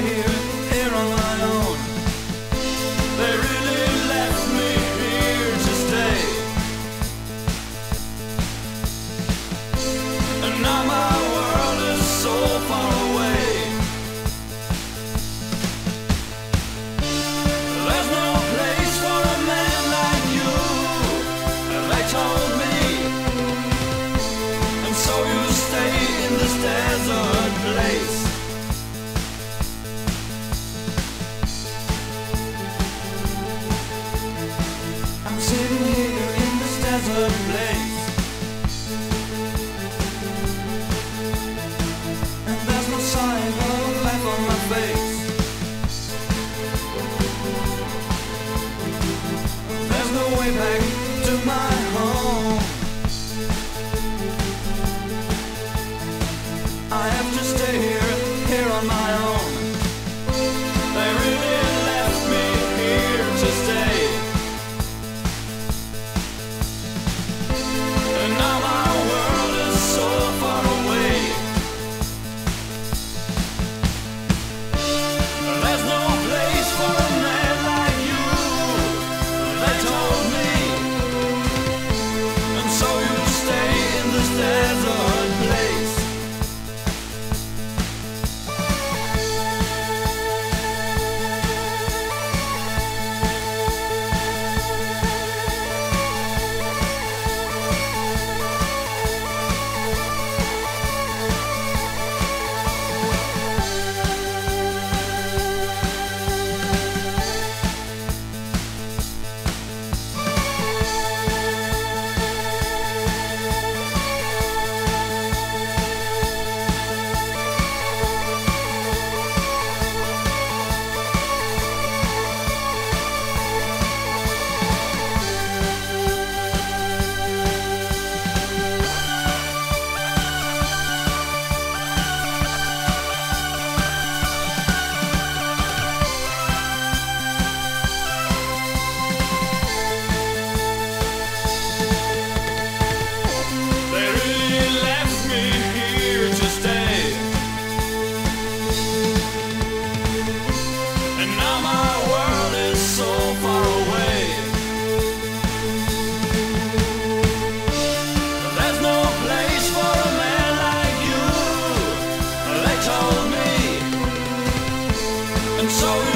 here. And there's no sign of life on my face. There's no way back to my home. I have to stay here. and so